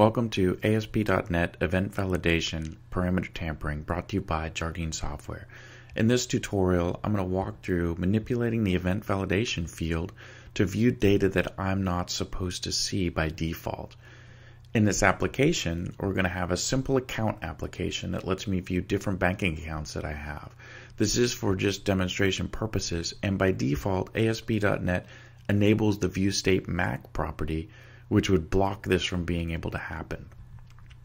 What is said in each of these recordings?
Welcome to ASP.NET Event Validation Parameter Tampering brought to you by Jardine Software. In this tutorial, I'm going to walk through manipulating the event validation field to view data that I'm not supposed to see by default. In this application, we're going to have a simple account application that lets me view different banking accounts that I have. This is for just demonstration purposes, and by default, ASP.NET enables the ViewStateMac property which would block this from being able to happen.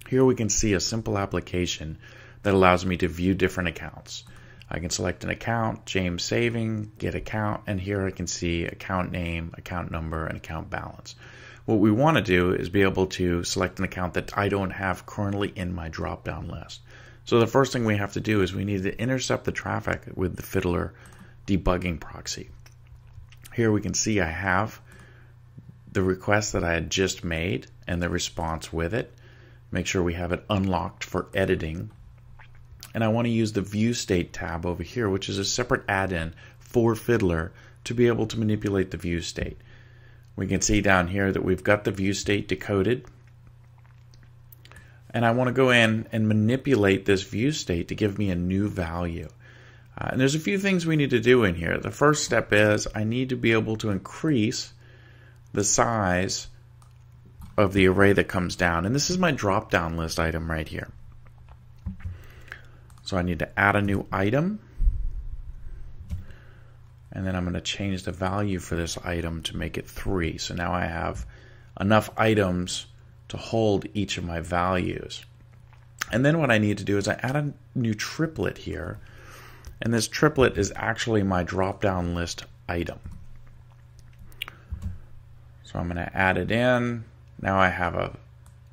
Here we can see a simple application that allows me to view different accounts. I can select an account, James Saving, get account, and here I can see account name, account number, and account balance. What we want to do is be able to select an account that I don't have currently in my drop-down list. So the first thing we have to do is we need to intercept the traffic with the Fiddler debugging proxy. Here we can see I have the request that I had just made and the response with it. Make sure we have it unlocked for editing. And I want to use the view state tab over here, which is a separate add-in for Fiddler to be able to manipulate the view state. We can see down here that we've got the view state decoded. And I want to go in and manipulate this view state to give me a new value. Uh, and there's a few things we need to do in here. The first step is I need to be able to increase the size of the array that comes down. And this is my drop down list item right here. So I need to add a new item. And then I'm going to change the value for this item to make it 3. So now I have enough items to hold each of my values. And then what I need to do is I add a new triplet here. And this triplet is actually my drop down list item. So I'm going to add it in. Now I have a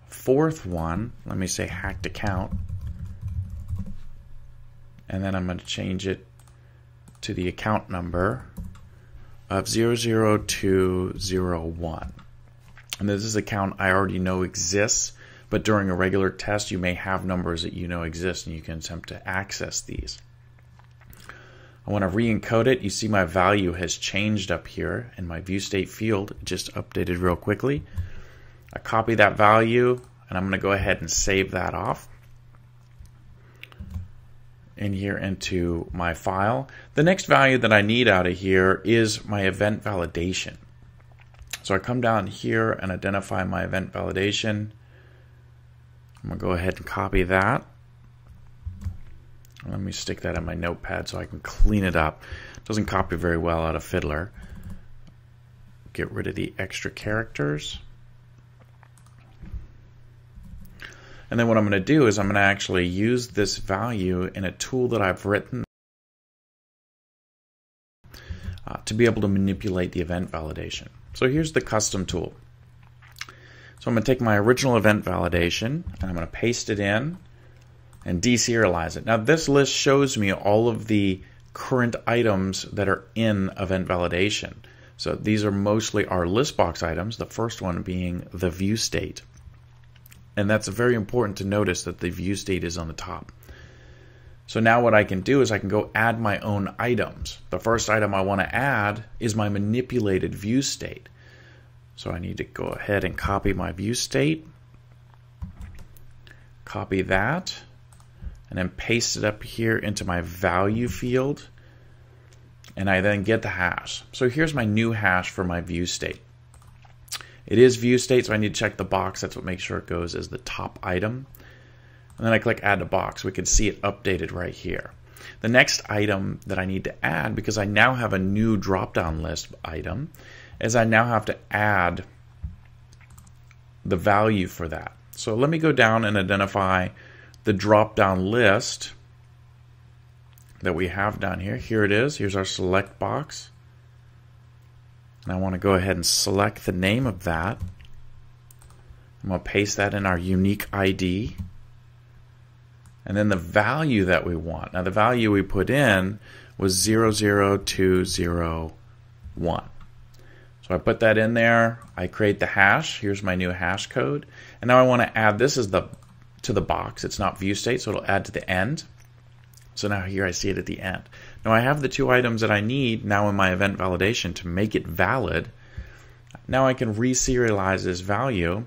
fourth one. Let me say hacked account. And then I'm going to change it to the account number of 00201. And this is account I already know exists, but during a regular test you may have numbers that you know exist and you can attempt to access these. I want to re-encode it. You see my value has changed up here in my view state field. just updated real quickly. I copy that value and I'm going to go ahead and save that off in here into my file. The next value that I need out of here is my event validation. So I come down here and identify my event validation. I'm going to go ahead and copy that. Let me stick that in my notepad so I can clean it up. It doesn't copy very well out of Fiddler. Get rid of the extra characters. And then what I'm going to do is I'm going to actually use this value in a tool that I've written uh, to be able to manipulate the event validation. So here's the custom tool. So I'm going to take my original event validation and I'm going to paste it in and deserialize it. Now this list shows me all of the current items that are in event validation. So these are mostly our list box items, the first one being the view state. And that's very important to notice that the view state is on the top. So now what I can do is I can go add my own items. The first item I want to add is my manipulated view state. So I need to go ahead and copy my view state. Copy that and then paste it up here into my value field and I then get the hash. So here's my new hash for my view state. It is view state, so I need to check the box. That's what makes sure it goes as the top item. And then I click add to box. We can see it updated right here. The next item that I need to add, because I now have a new drop-down list item, is I now have to add the value for that. So let me go down and identify the drop down list that we have down here. Here it is. Here's our select box. And I want to go ahead and select the name of that. I'm going to paste that in our unique ID. And then the value that we want. Now the value we put in was 00201. So I put that in there. I create the hash. Here's my new hash code. And now I want to add this is the to the box. It's not view state, so it'll add to the end. So now here I see it at the end. Now I have the two items that I need now in my event validation to make it valid. Now I can reserialize this value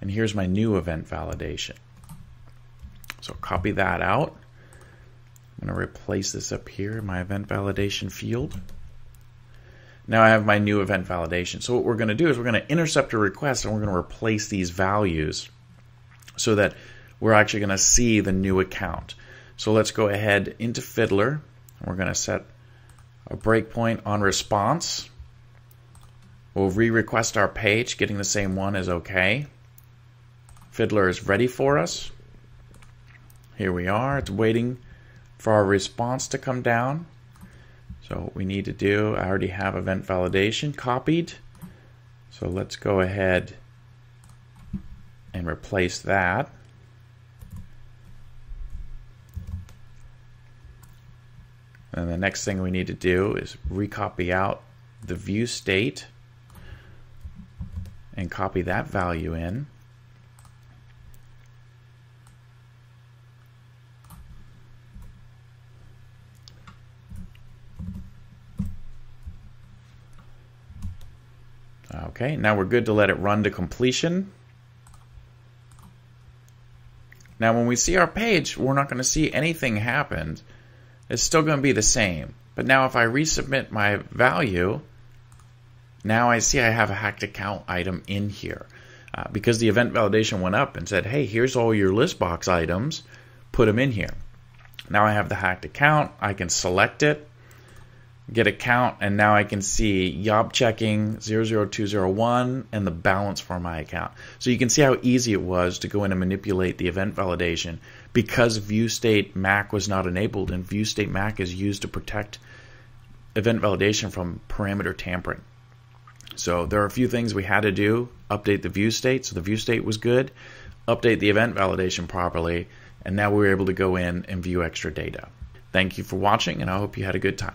And here's my new event validation. So copy that out. I'm going to replace this up here in my event validation field. Now I have my new event validation. So what we're going to do is we're going to intercept a request and we're going to replace these values so that we're actually going to see the new account. So let's go ahead into Fiddler. We're going to set a breakpoint on response. We'll re-request our page. Getting the same one is okay. Fiddler is ready for us. Here we are. It's waiting for our response to come down. So what we need to do, I already have event validation copied. So let's go ahead and replace that. And the next thing we need to do is recopy out the view state and copy that value in. Okay, now we're good to let it run to completion. Now when we see our page, we're not going to see anything happen. It's still going to be the same. But now if I resubmit my value, now I see I have a hacked account item in here. Uh, because the event validation went up and said, hey, here's all your list box items, put them in here. Now I have the hacked account, I can select it, get account, and now I can see job checking 00201 and the balance for my account. So you can see how easy it was to go in and manipulate the event validation because view state MAC was not enabled, and view state MAC is used to protect event validation from parameter tampering. So there are a few things we had to do. Update the view state, so the view state was good. Update the event validation properly, and now we were able to go in and view extra data. Thank you for watching, and I hope you had a good time.